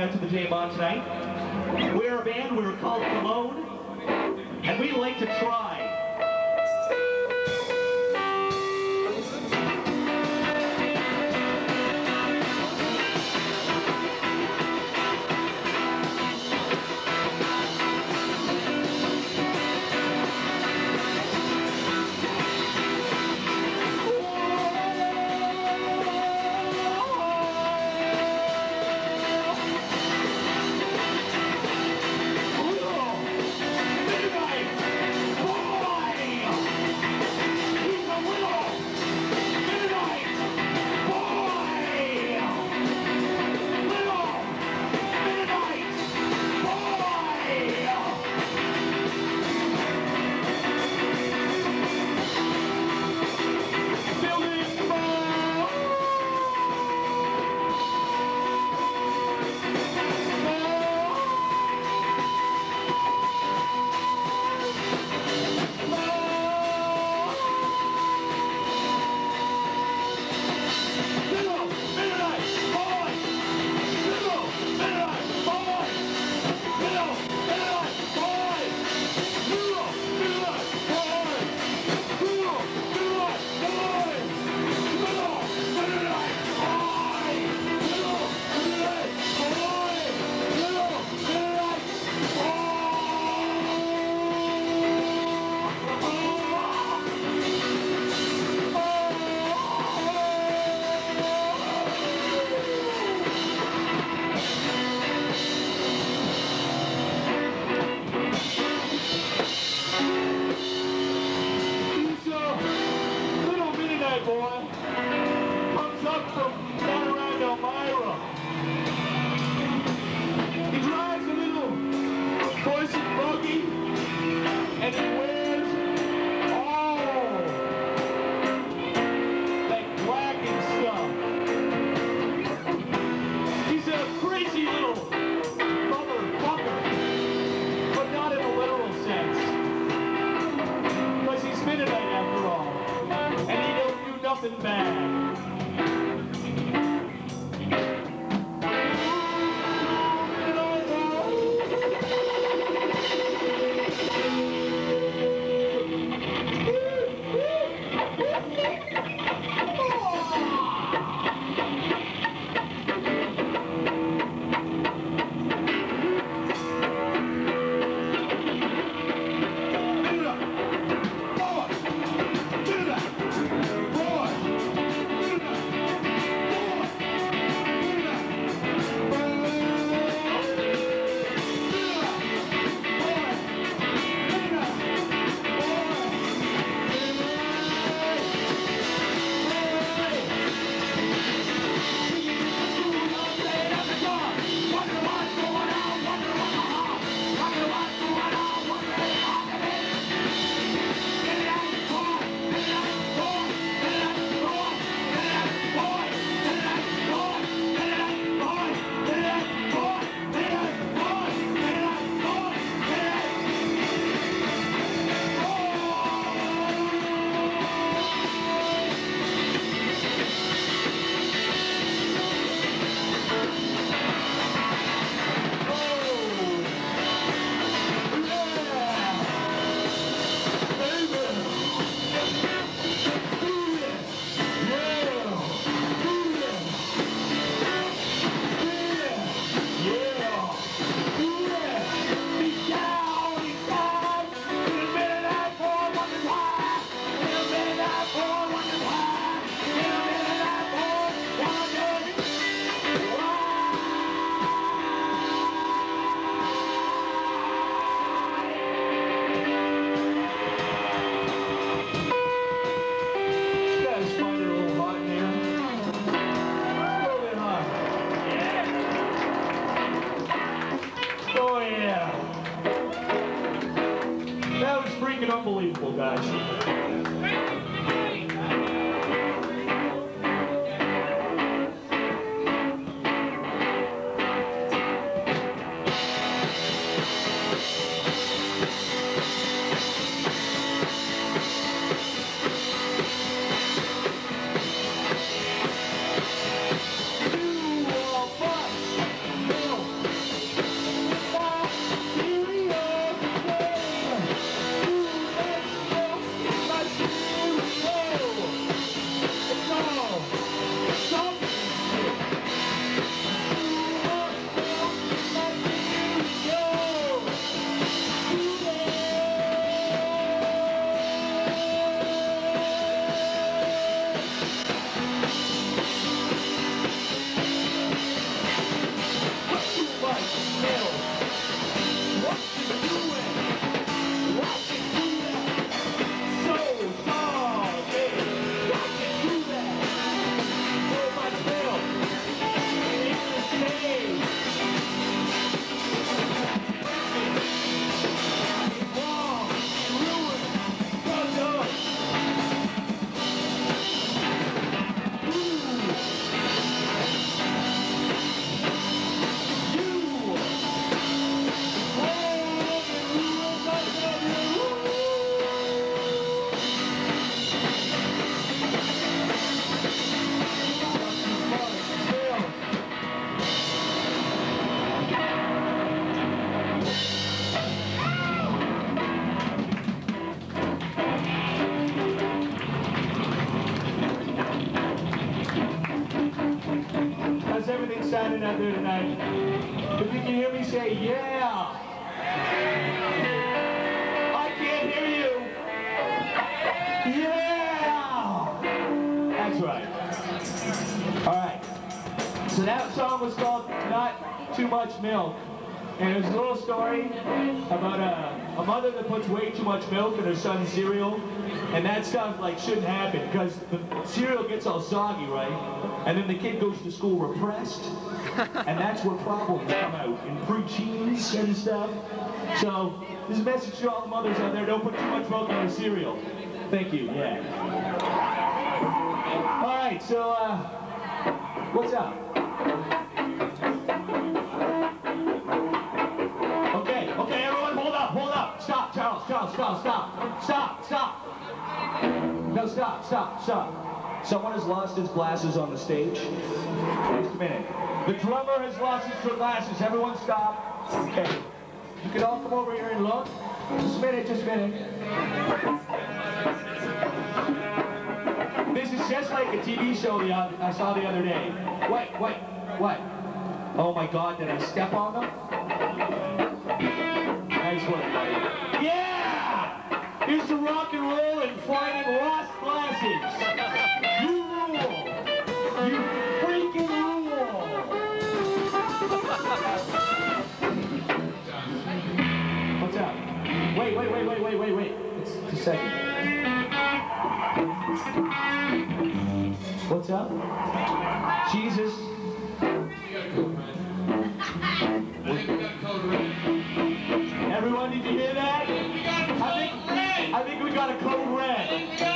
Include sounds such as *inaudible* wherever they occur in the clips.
coming out to the Jane Bond tonight. We're a band, we're called Commode, and we like to try. Milk. And it was a little story about a, a mother that puts way too much milk in her son's cereal. And that stuff like shouldn't happen because the cereal gets all soggy, right? And then the kid goes to school repressed. And that's where problems come out in preteens and stuff. So this is a message to all the mothers out there, don't put too much milk in your cereal. Thank you, yeah. All right, so uh, what's up? Stop. Stop, stop. No, stop, stop, stop. Someone has lost his glasses on the stage. Just a minute. The drummer has lost his glasses. Everyone stop. Okay. You can all come over here and look. Just a minute, just a minute. This is just like a TV show the, oth- I saw the other day. Wait, wait, what? Oh my God, did I step on them? Nice work, buddy. Rock and roll and lost glasses. You rule. You freaking rule. What's up? Wait, wait, wait, wait, wait, wait, wait. It's a second. What's up? Jesus. We got a code red.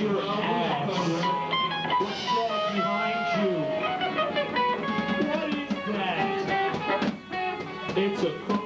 Your ass. What's that behind you? What is that? It's a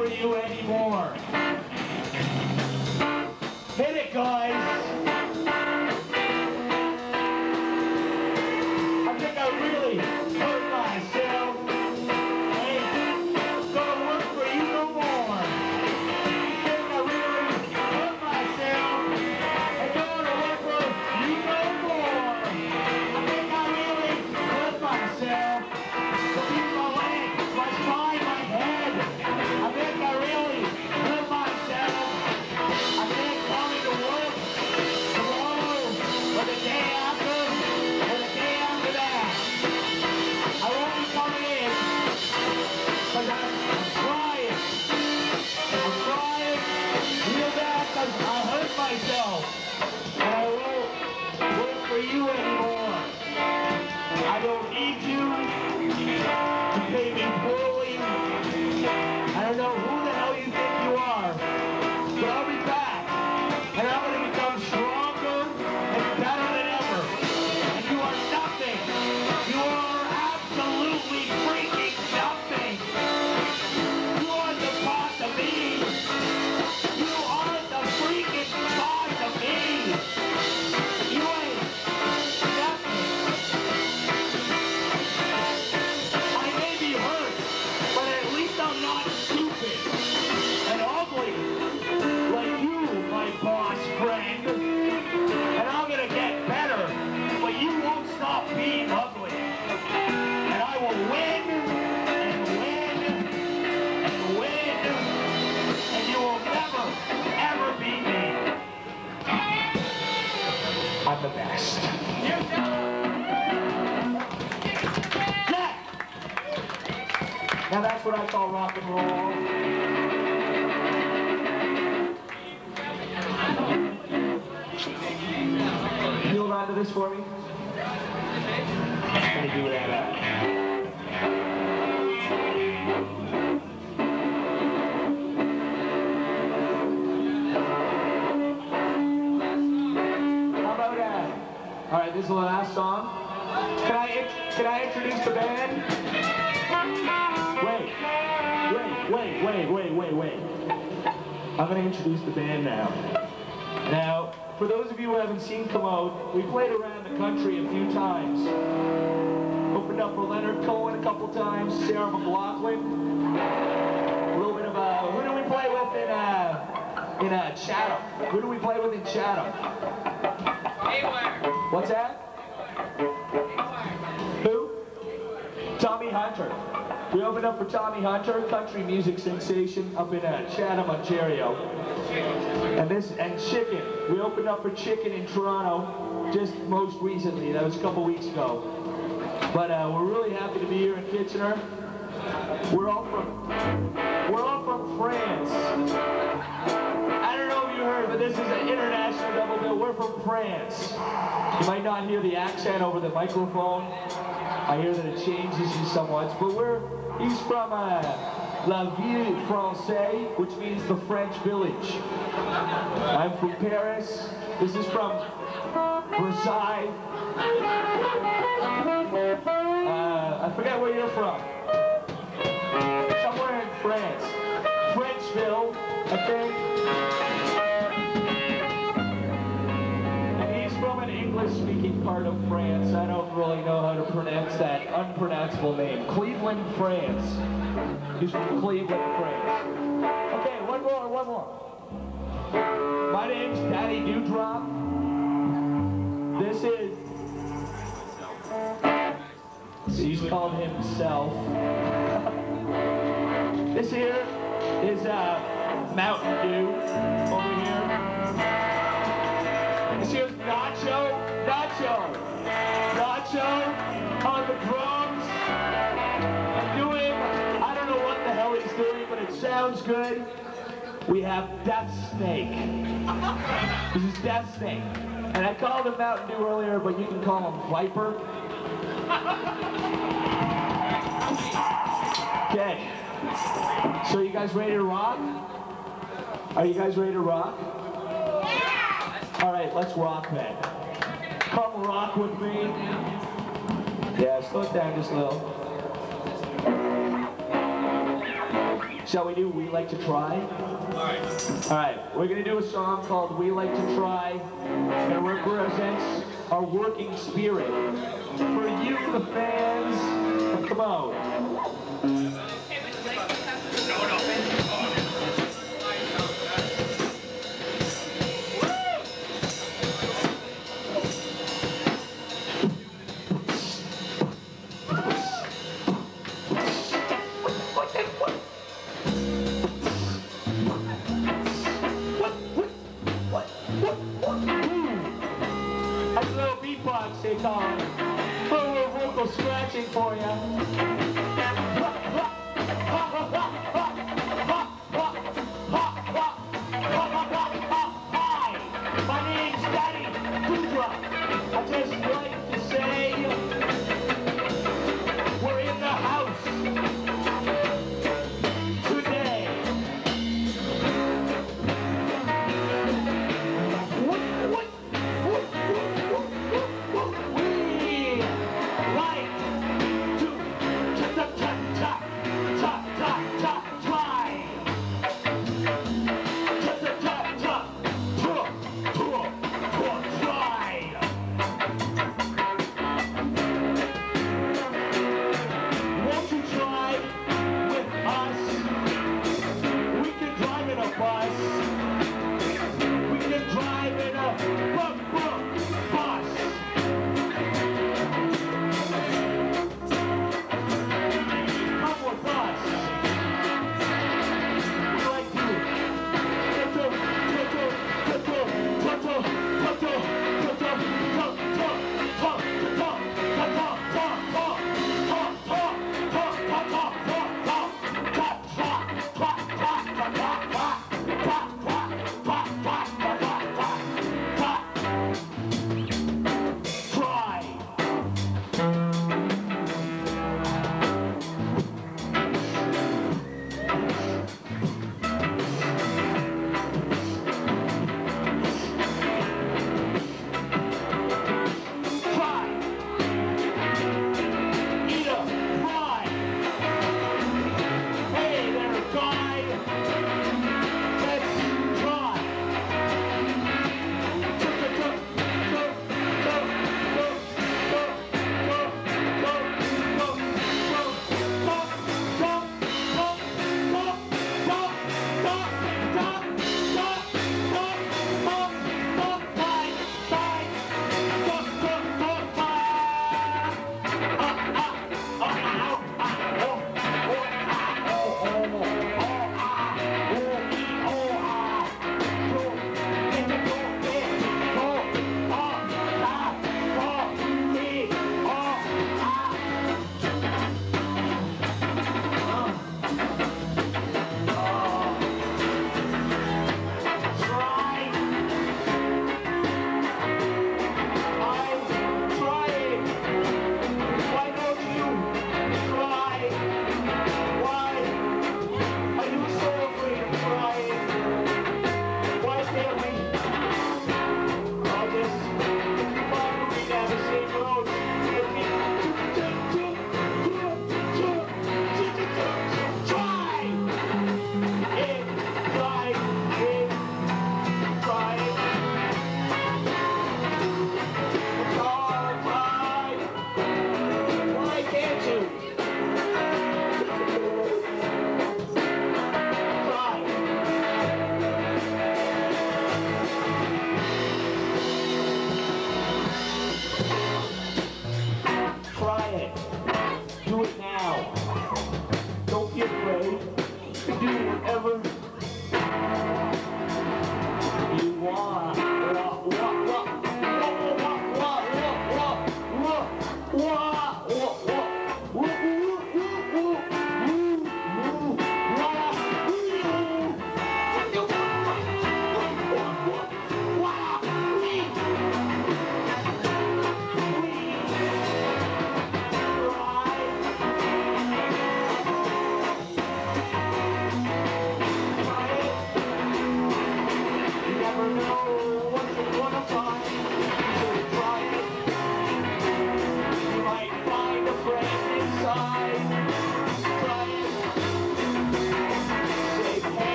for you that's what I call rock and roll. You'll ride to this for me? Let me do that uh, out. All right, this is the last song. Can I, can I introduce the band? wait, wait, wait, wait. I'm going to introduce the band now. Now, for those of you who haven't seen Commode, we played around the country a few times. Opened up for Leonard Cohen a couple times, Sarah McLachlan. A little bit of, a who do we play with in, uh, in uh, Chatham? Who do we play with in Chatham? Haywire. What's that? Haywire. Who? Tommy Hunter. We opened up for Tommy Hunter, country music sensation up in uh, Chatham, Ontario. And this and Chicken. We opened up for Chicken in Toronto just most recently. That was a couple weeks ago. But uh, we're really happy to be here in Kitchener. We're all from we're all from France. I don't know if you heard, but this is an international double bill. We're from France. You might not hear the accent over the microphone. I hear that it changes you somewhat, but we're he's from uh, La Ville Française, which means the French village. I'm from Paris. This is from Versailles. Uh, I forget where you're from. Somewhere in France. Frenchville, I think. English-speaking part of France. I don't really know how to pronounce that unpronounceable name. Cleveland, France. He's from Cleveland, France. Okay, one more, one more. My name's Daddy Dewdrop. This is... He's called himself. *laughs* this here is uh, Mountain Dew over here. This here's Nacho, Nacho, Nacho on the drums. Doing, I don't know what the hell he's doing, but it sounds good. We have Death Snake. This is Death Snake. And I called him Mountain Dew earlier, but you can call him Viper. Okay. So you guys ready to rock? Are you guys ready to rock? All right, let's rock then. Come rock with me. Yeah, slow it down just a little. Shall we do We Like to Try? Alright. Alright, we're gonna do a song called We Like to Try, and it represents our working spirit. For you, the fans, come on.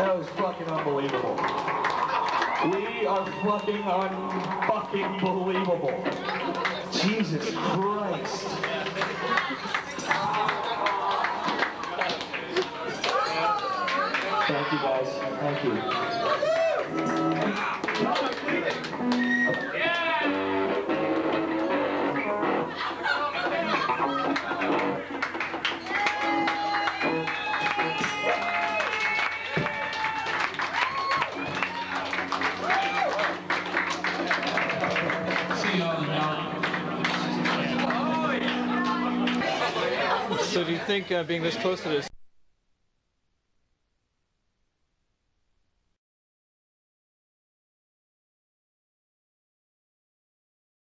That was fucking unbelievable. We are fucking unfucking believable. Jesus Christ. Thank you guys. Thank you. Think uh, being this close to this